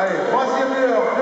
Aí, voz de Deus.